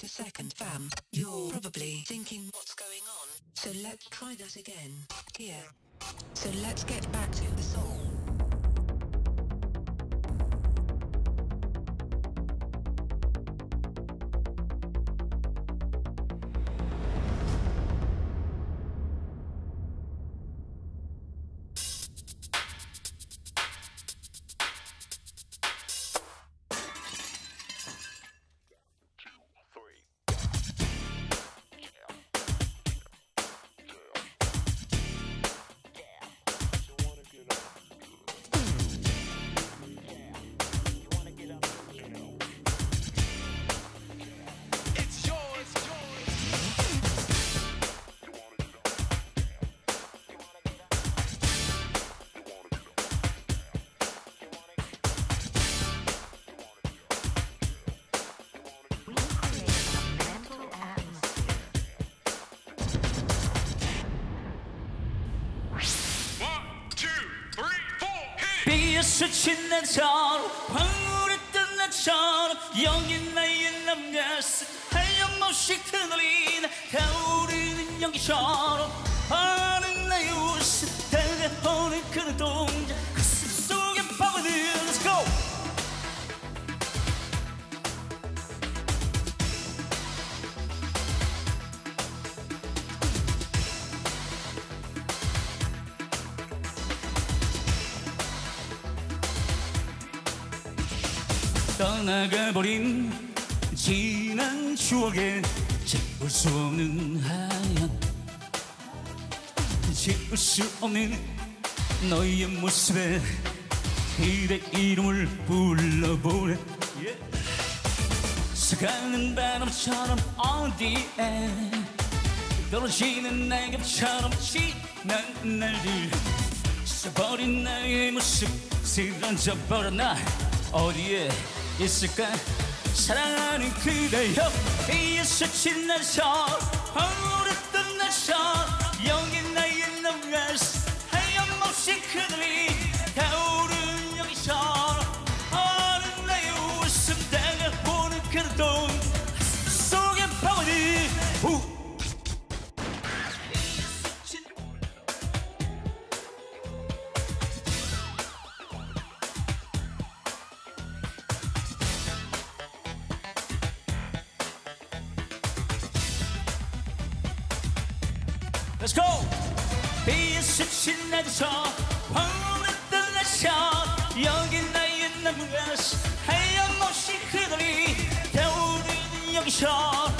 Wait a second, fam. You're probably thinking what's going on. So let's try that again. Here. So let's get back to the song. 비에 스친 나처럼 황홀했던 나처럼 여기 나의 남가스 하염없이 흐느린 타오르는 연기처럼 하는 떠나가버린 지난 추억에 지울 수 없는 하얀 지울 수 없는 너의 모습에 그대 이름을 불러보네 서가는 바람처럼 어디에 떨어지는 낙엽처럼 지난 날들 써버린 나의 모습 쓰러져 버려. 나 어디에 있을까? 사랑하는 그대여 이에 스친 날처럼 황홀했던 날처럼 여기 나의 Let's go! 스친 날에서 황홀했던 날처럼 여기 나의 가스 하염없이 그들이 타오르는 여기서